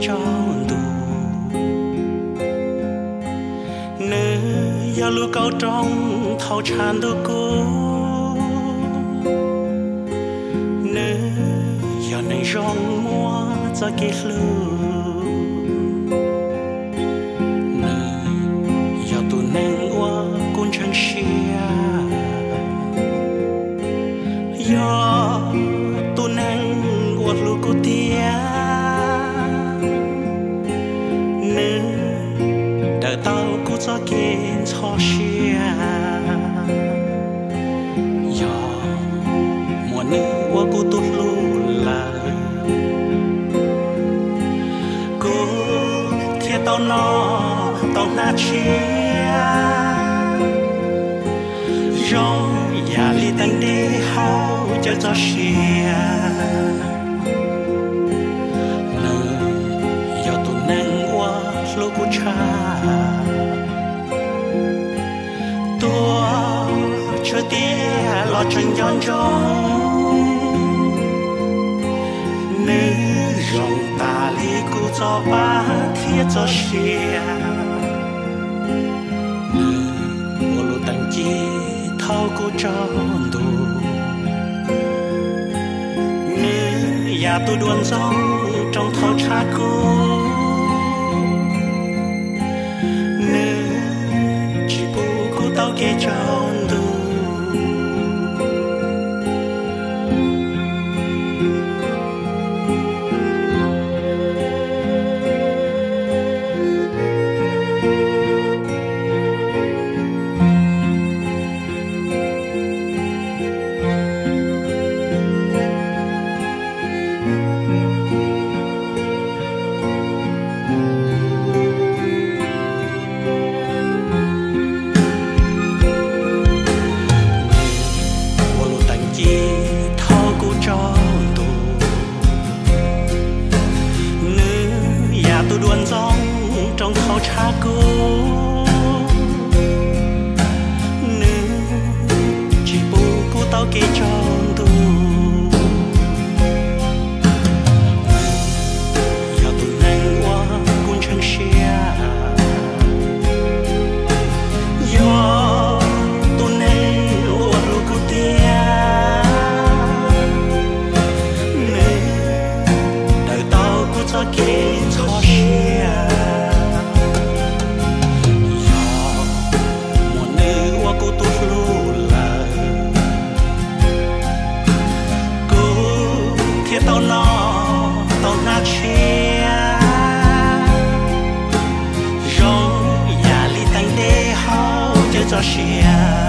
trong tù nữ cao trong, thao tràn đôi cô. Nữ giao này rong mua cho kỳ lưu nữ giao tù nén qua côn chân xia. Giao tao cũng cho cái cho xia giờ mùa nữ qua cô tu lưu là cô thiệt tao nó tao na chia rong ya li tang đi hao cho cho lo chân nữ ta li cô cho ba thiết cho xia nữ vô lu tang chi thao cô cho đồ nữ nhà tôi đuôn rong trong thao cha cô nữ trong thao cha thiệt tao nó tao na chia rồi ya li tang đê hao chơi cho xia